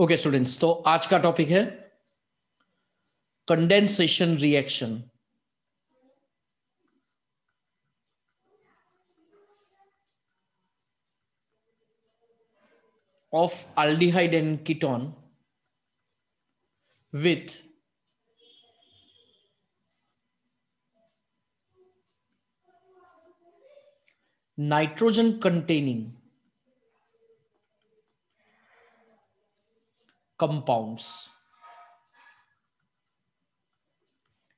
Okay students तो आज का टॉपिक है condensation reaction of aldehyde and ketone with nitrogen containing compounds.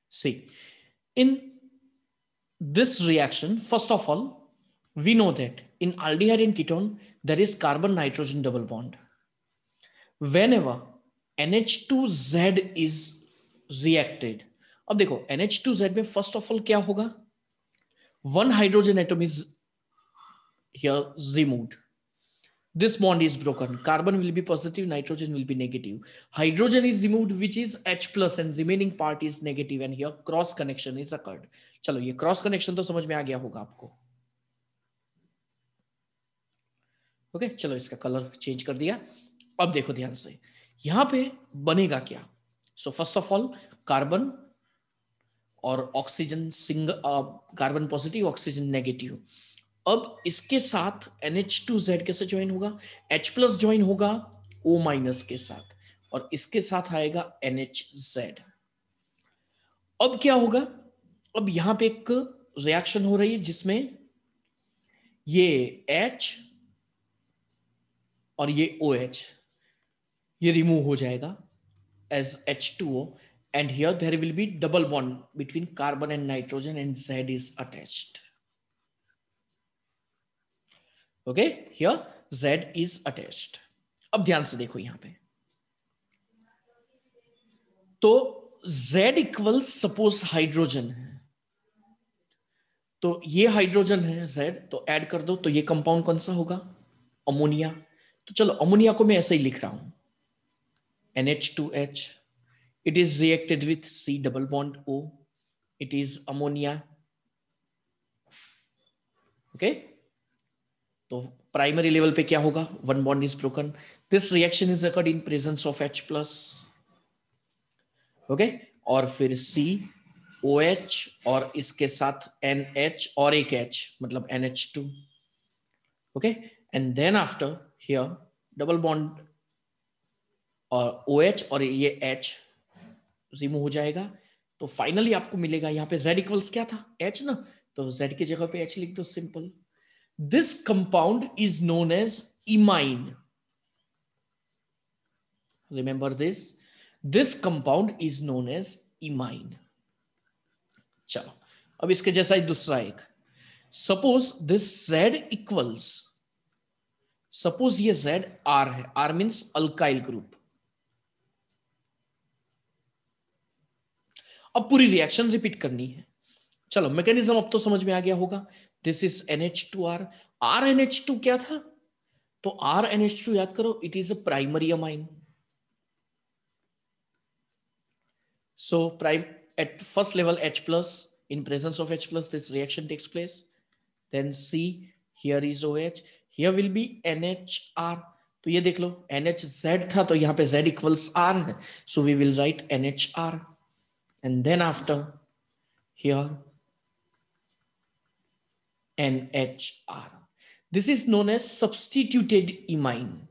See, in this reaction, first of all, we know that in aldehyde and ketone, there is carbon nitrogen double bond. Whenever NH2Z is reacted, अब देखो NH2Z में first of all क्या होगा one hydrogen atom is here removed this bond is broken carbon will be positive nitrogen will be negative hydrogen is removed which is h plus and remaining part is negative and here cross connection is occurred चलो ये cross connection तो समझ में आ गया होगा आपको okay okay, चलो इसका कलर चेंज कर दिया अब देखो ध्यान से यहाँ पे बनेगा क्या so first of all carbon और ऑक्सीजन सिंग कार्बन पॉजिटिव ऑक्सीजन नेगेटिव अब इसके साथ NH2Z कैसे ज्वाइन होगा? H प्लस ज्वाइन होगा O माइनस के साथ और इसके साथ आएगा NHZ अब क्या होगा? अब यहाँ पे एक रिएक्शन हो रही है जिसमें ये H और ये OH ये रिमूव हो जाएगा as H2O and here there will be double bond between carbon and nitrogen and Z is attached okay here Z is attached अब ध्यान से देखो यहाँ पे। तो z इक्वल सपोज़ हाइड्रोजन है। तो ये हाइड्रोजन है z तो ऐड कर दो तो ये कंपाउंड कौन सा होगा? अमोनिया तो चलो अमोनिया को मैं ऐसे ही लिख रहा हूँ। NH2H it is reacted with C double bond O. It is ammonia okay? तो प्राइमरी लेवल पे क्या होगा? One bond is broken this reaction is occurred in presence of H plus okay और फिर सी ओ एच और इसके साथ N H और एक एच मतलब N H two okay and then after here double bond और ओ एच और ये एच रिमूव हो जाएगा। तो फाइनली आपको मिलेगा। यहाँ पे जेड इक्वल्स क्या था? एच ना? तो जेड की जगह पे एच लिख दो simple This compound is known as imine. Remember this? This compound is known as imine. चलो, अब इसके जैसा ही दूसरा एक suppose this Z equals suppose ये Z R है R मीन्स अल्काइल ग्रुप अब पूरी रिएक्शन रिपीट करनी है चलो मैकेनिज्म अब तो समझ में आ गया होगा this is NH2R R NH2 क्या था तो R NH2 याद करो it is a primary amine so prime at first level H plus in presence of H plus this reaction takes place then C here is OH here will be NHR तो ये देख लो NHZ था तो यहाँ पे Z equals R है so we will write NHR and then after here NHR. This is known as substituted imine.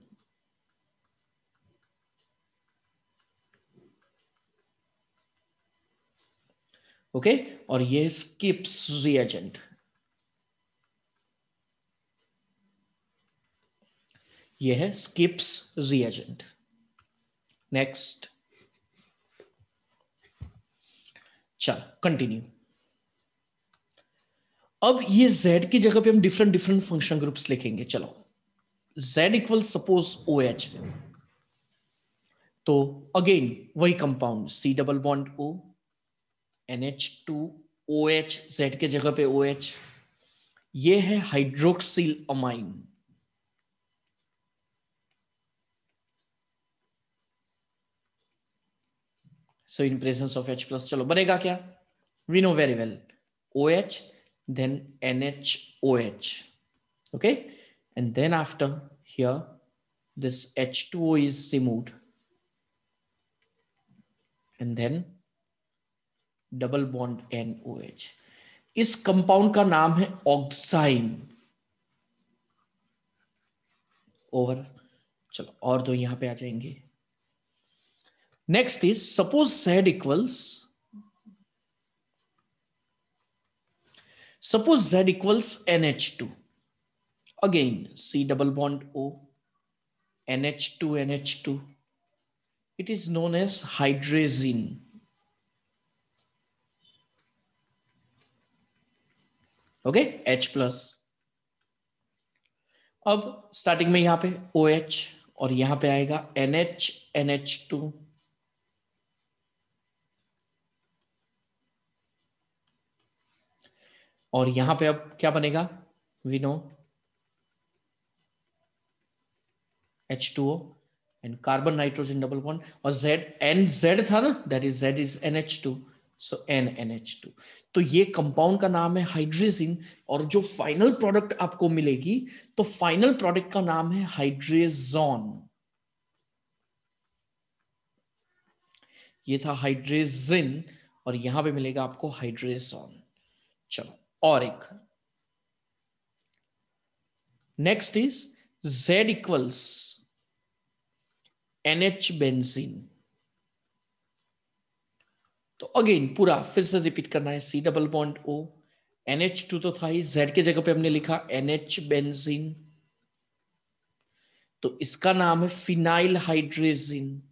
Okay okay? और ये स्किप्स रिएजेंट ये है स्किप्स रिएजेंट नेक्स्ट चल कंटिन्यू अब ये z की जगह पे हम डिफरेंट डिफरेंट फ़ंक्शन ग्रुप्स लिखेंगे, चलो। Z equal suppose O H तो अगेन वही compound C double bond O N H two O H Z के जगह पे ओ एच ये है hydroxyl amine so in presence of H plus चलो, बनेगा क्या? We know very well O H then NHOH. Okay. And then after here, this H2O is removed. And then double bond N O H इस compound का नाम है ऑक्साइन over चलो और दो यहाँ पे आ जाएँगे next is suppose Z equals again C double bond O N H two N H two it is known as hydrazine. Okay H plus अब स्टार्टिंग में यहाँ पे ओ OH और यहाँ पे आएगा NH NH2 और यहाँ पे अब क्या बनेगा? We know H2O and carbon nitrogen double bond और Z एन जेड था ना? That is Z is N H two so N N H two तो ये कंपाउंड का नाम है हाइड्रेजिन और जो फाइनल प्रोडक्ट आपको मिलेगी तो फाइनल प्रोडक्ट का नाम है हाइड्रेजोन ये था हाइड्रेजिन और यहाँ पे मिलेगा आपको हाइड्रेजोन चलो। और एक next is Z equals H benzene तो अगेन पूरा, फिर से रिपीट करना है C double bond O N H two तो था ही जेड के जगह पे हमने लिखा एन एच बेंजीन तो इसका नाम है फिनाइल हाइड्रेजिन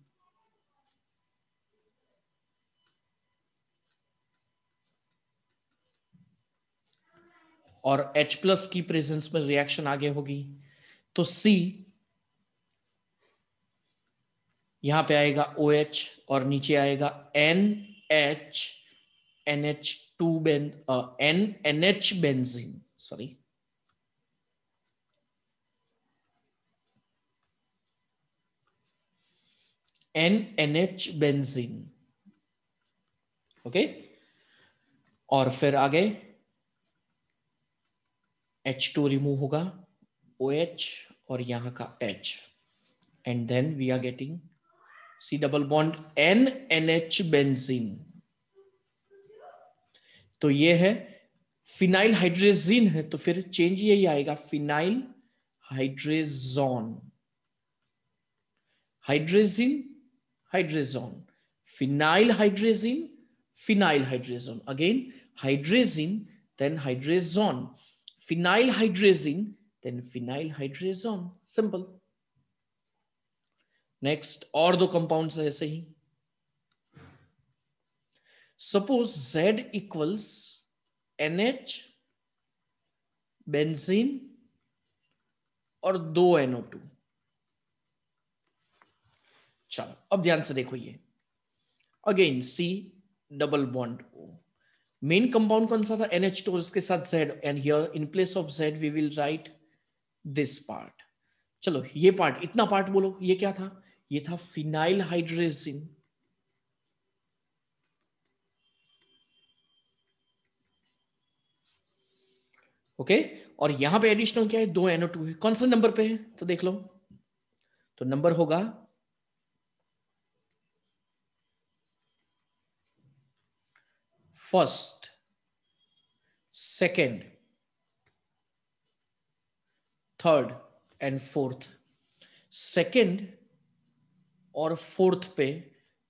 और H प्लस की प्रेजेंस में रिएक्शन आगे होगी। तो C यहाँ पे आएगा ओ OH और नीचे आएगा N H NH2 ben uh, N NH benzene sorry N NH benzene okay और फिर आगे H2 रिमूव होगा OH और यहाँ का H. And then we are getting C double bond N N H benzene तो ये है फिनाइल हाइड्रेजिन है तो फिर चेंज यही आएगा phenyl hydrazone hydrazine hydrazone phenyl hydrazine phenyl hydrazone again hydrazine then hydrazone phenyl hydrazine then phenyl hydrazone simple next और दो कंपाउंड्स ऐसे ही. Suppose Z equals N H और दो एनओ टू चलो, अब ध्यान से देखो ये. Again C double bond O main compound कौन सा था? एन एच टू इसके साथ Z and here in place of Z we will write this part चलो, ये पार्ट इतना पार्ट बोलो, ये क्या था? ये था फिनाइल हाइड्रेजिन ओके okay? और यहाँ पे एडिशनल क्या है? दो एनओ टू है। कौन सा नंबर पे है? तो देख लो। तो नंबर होगा first second third and fourth second और फोर्थ पे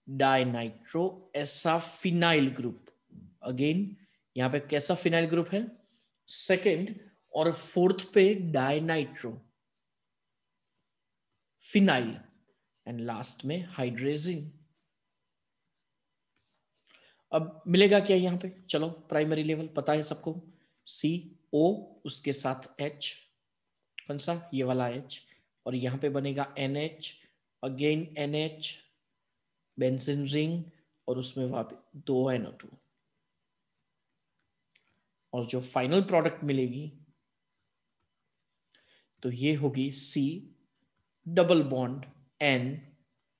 डाइनाइट्रो ऐसा फिनाइल ग्रुप अगेन यहाँ पे कैसा फिनाइल ग्रुप है? सेकेंड और फोर्थ पे डाइनाइट्रो फिनाइल एंड लास्ट में हाइड्रेजिन अब मिलेगा क्या यहाँ पे? चलो प्राइमरी लेवल पता है सबको। सी ओ उसके साथ एच कौन सा? ये वाला एच और यहाँ पे बनेगा N H again N H benzene ring और उसमें वापस दो एनओ टू और जो फाइनल प्रोडक्ट मिलेगी तो ये होगी सी डबल बॉन्ड एन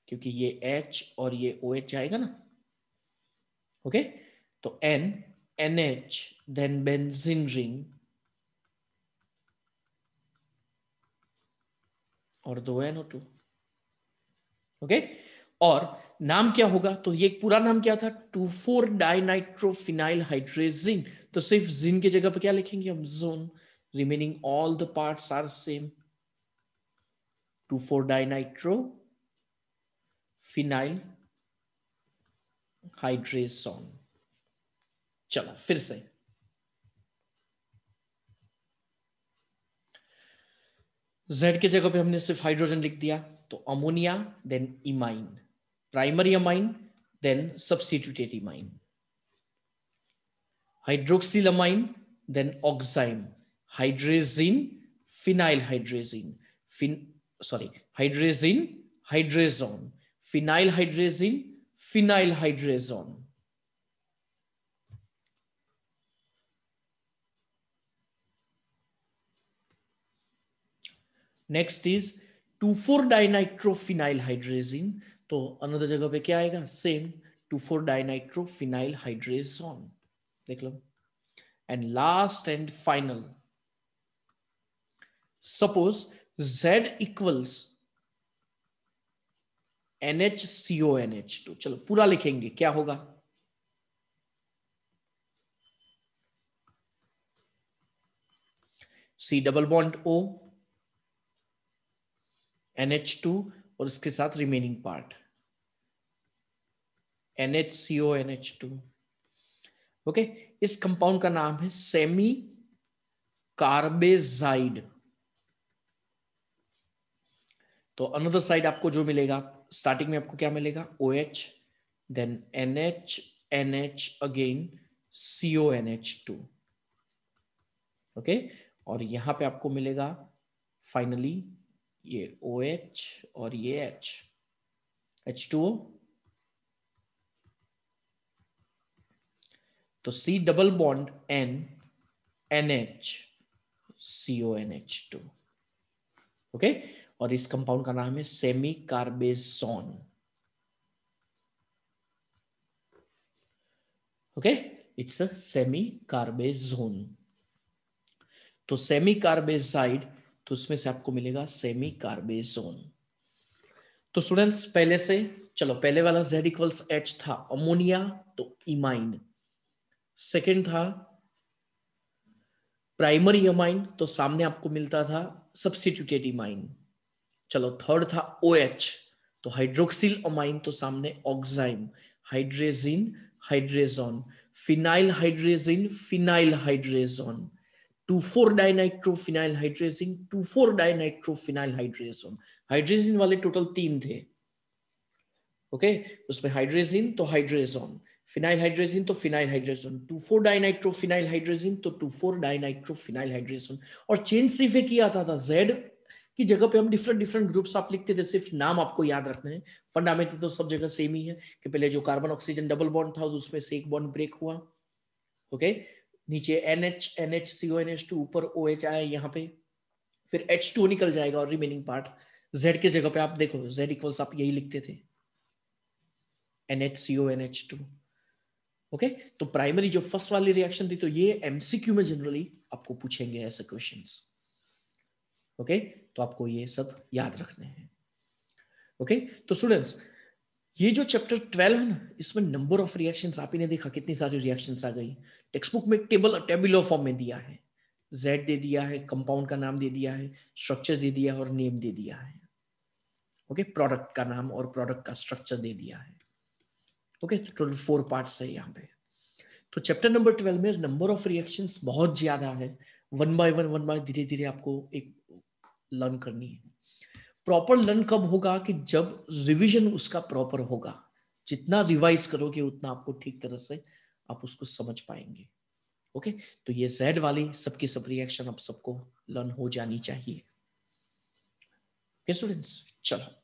क्योंकि ये एच और ये ओ एच आएगा ना? ओके तो N N H then benzene ring और दो एन ओ टू ओके और नाम क्या होगा? तो ये पूरा नाम क्या था? टू फोर डाइनाइट्रोफिनाइल हाइड्रेजिन तो सिर्फ़ जिन की जगह पर क्या लिखेंगे हम? Zone. Remaining all the parts are same two four dinitro phenyl hydrazone चलो, फिर से। जेड की जगह पे हमने सिर्फ़ हाइड्रोजन लिख दिया तो ammonia then imine primary amine then substituted imine hydroxyl amine then oxime hydrazine phenyl hydrazine phen sorry hydrazine hydrazone phenyl hydrazine hydrazone next is two four dinitrophenyl hydrazine तो अनदर जगह पे क्या आएगा? Same two four dinitrophenyl hydrazone देख लो। And last and final suppose Z equals NHCONH2 चलो, पूरा लिखेंगे, क्या होगा? C double bond O NH2 और इसके साथ remaining part NHCO NH2 okay इस कंपाउंड का नाम है सेमी कार्बेजाइड तो अनदर साइड आपको जो मिलेगा स्टार्टिंग में आपको क्या मिलेगा? O H then N H N H again CO N H two okay और यहाँ पे आपको मिलेगा फाइनली ये ओ एच और ये एच एच टू ओ। तो C double bond N N H C O N H two okay और इस कंपाउंड का नाम है semi carbazone okay it's a semi carbazone तो सेमी कार्बेजाइड तो उसमें से आपको मिलेगा सेमी कार्बेजोन तो स्टूडेंट्स पहले से, चलो, पहले वाला जेड इक्वल्स एच था अमोनिया तो इमाइन सेकेंड था प्राइमरी अमाइन तो सामने आपको मिलता था सब्सिट्यूटेड इमाइन चलो थर्ड था ओ OH, तो हाइड्रोक्सिल अमाइन तो सामने oxime hydrazine hydrazone phenyl hydrazine phenyl hydrazone two four dinitrophenyl hydrazine two four dinitrophenyl hydrazone hydrazine वाले टोटल तीन थे। Okay okay? उसमें हाइड्रेजिन तो हाइड्रेजोन फिनाइल हाइड्रेजिन तो phenyl hydrazone two four dinitrophenyl hydrazine तो two four dinitrophenyl hydrazone और change सिर्फ़ किया था जेड की जगह पे हम डिफरेंट डिफरेंट ग्रुप्स आप लिखते थे सिर्फ़ नाम आपको याद रखना है। फंडामेंटल तो सब जगह सेम ही है कि पहले जो कार्बन ऑक्सीजन डबल बॉन्ड था, उसमें से एक बॉन्ड ब्रेक हुआ। ओके नीचे N H N H C O N H two ऊपर ओ एच आया यहाँ पे। फिर एच टू निकल जाएगा और रिमेनिंग पार्ट जेड के जगह पे आप देखो जेड इक्वल्स आप यही लिखते थे। N H C O N H two okay तो प्राइमरी जो फ़र्स्ट वाली रिएक्शन थी तो ये एमसीक्यू में जनरली आपको पूछेंगे ऐसे क्वेश्चंस ओके तो आपको ये सब याद रखने हैं। ओके तो स्टूडेंट्स ये जो चैप्टर ट्वेल्व है ना, इसमें नंबर ऑफ़ रिएक्शंस आप ही ने देखा कितनी सारी रिएक्शंस आ गई। टेक्स्ट बुक में टेबल टेबुलर फॉर्म में दिया है। जेड दे दिया है कंपाउंड का नाम दे दिया है स्ट्रक्चर दे दिया है और नेम दे दिया है। Okay okay? प्रोडक्ट का नाम और प्रोडक्ट का स्ट्रक्चर दे दिया है। ओके टोटल फोर पार्ट्स है यहाँ पे। तो चैप्टर नंबर ट्वेल्व में नंबर ऑफ़ रिएक्शंस बहुत ज़्यादा है। One by one one by धीरे धीरे आपको एक लर्न करनी है। प्रॉपर लर्न कब होगा कि जब रिवीजन उसका प्रॉपर होगा। जितना रिवाइज करोगे, उतना आपको ठीक तरह से आप उसको समझ पाएँगे। Okay okay? तो ये जेड वाली सबकी सब रिएक्शन आप सबको लर्न हो जानी चाहिए। स्टूडेंट्स चलो।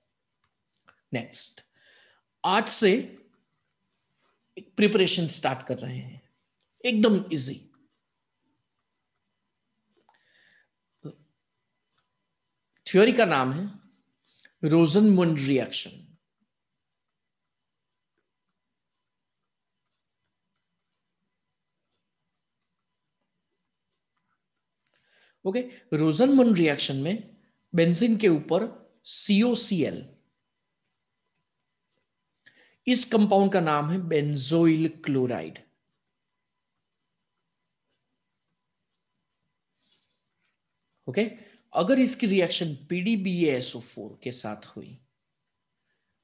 नेक्स्ट आज से एक प्रिपरेशन स्टार्ट कर रहे हैं। एकदम इजी थ्योरी का नाम है Rosenmund reaction. Okay Rosenmund reaction में बेंजीन के ऊपर सीओसीएल इस कंपाउंड का नाम है बेंजोइल क्लोराइड। ओके अगर इसकी रिएक्शन पीडीबीएसओ4 के साथ हुई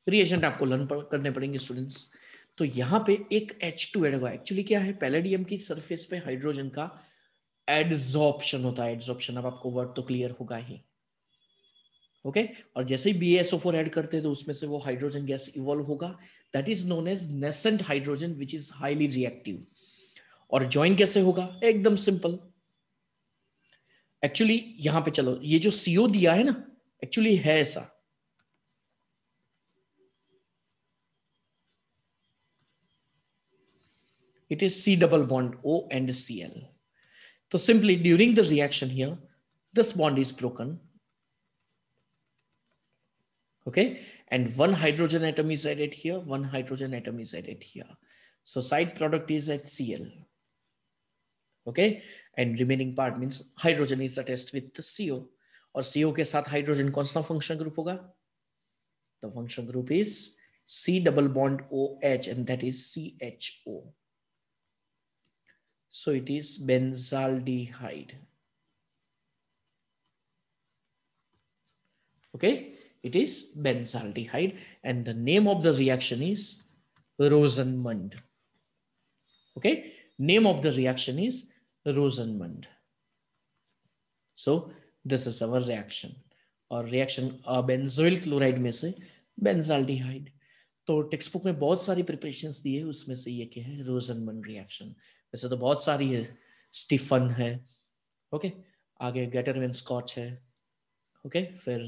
रिएक्शन आपको लर्न पर, करने पड़ेंगे स्टूडेंट्स तो यहाँ पे एक H2 ऐड होगा एक्चुअली क्या है? पैलेडियम की सरफेस पे हाइड्रोजन का एड्सॉर्प्शन होता है। एड्सॉर्प्शन अब आपको वर्ड तो क्लियर होगा ही। Okay okay? और जैसे ही BaSO4 एड करते हैं तो उसमें से वो हाइड्रोजन गैस इवॉल्व होगा। That is known as nascent hydrogen which is highly reactive और ज्वाइन कैसे होगा? एकदम सिंपल एक्चुअली यहाँ पे चलो, ये जो सीओ दिया है ना एक्चुअली है ऐसा। It is C double bond O and C L तो simply during the reaction here this bond is broken okay and one hydrogen atom is added here one hydrogen atom is added here so side product is H C L Okay. And remaining part means hydrogen is attached with the CO. और CO के साथ hydrogen कौन सा function group होगा The function group is C double bond OH and that is CHO. So it is benzaldehyde. Okay, it is benzaldehyde and the name of the reaction is Rosenmund. Okay, name of the reaction is Rosenmund. So, this is our reaction. और reaction benzoyl chloride में से benzaldehyde तो text book में बहुत सारी preparations दी है, उसमें से ये क्या है? रोजनमन रिएक्शन वैसे तो बहुत सारी है। स्टीफन है। ओके आगे गेटर स्कॉच है। ओके फिर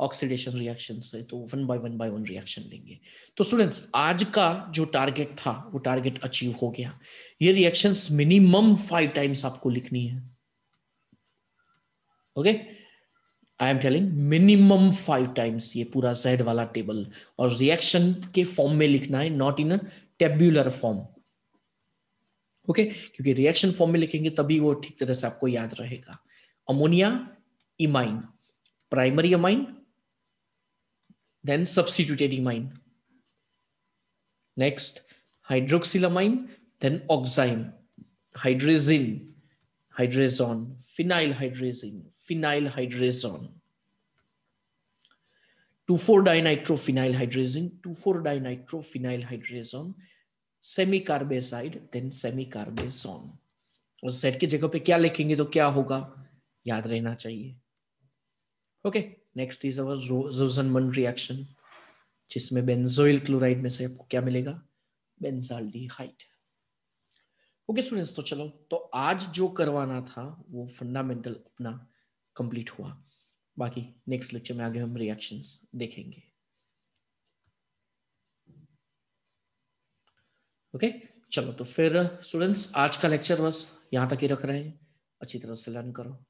ऑक्सीडेशन रिएक्शन है तो one by one by one reaction लेंगे। तो स्टूडेंट्स आज का जो टारगेट था, वो टारगेट अचीव हो गया। ये रिएक्शंस मिनिमम फाइव टाइम्स आपको लिखनी है। Okay I am telling minimum five times ये पूरा जेड वाला टेबल और रिएक्शन के फॉर्म में लिखना है not in a tabular form okay क्योंकि रिएक्शन फॉर्म में लिखेंगे, तभी वो ठीक तरह से आपको याद रहेगा। Ammonia imine primary amine substituted imine next hydroxylamine then oxime hydrazine hydrazone phenyl hydrazine 2,4-dinitrophenyl 2,4-dinitrophenyl hydrazone, semicarbazide then semicarbazone और सेट की जगह पे क्या लिखेंगे तो क्या होगा? याद रहना चाहिए। Okay next is our Rosenmund reaction जिसमें बेंजोइल क्लोराइड में से आपको क्या मिलेगा? बेंजाल्डिहाइड ओके स्टूडेंट्स तो चलो तो आज जो करवाना था, वो फंडामेंटल अपना कंप्लीट हुआ। बाकी नेक्स्ट लेक्चर में आगे हम रिएक्शंस देखेंगे। Okay okay? चलो तो फिर स्टूडेंट्स आज का लेक्चर बस यहाँ तक ही रख रहे हैं। अच्छी तरह से लर्न करो।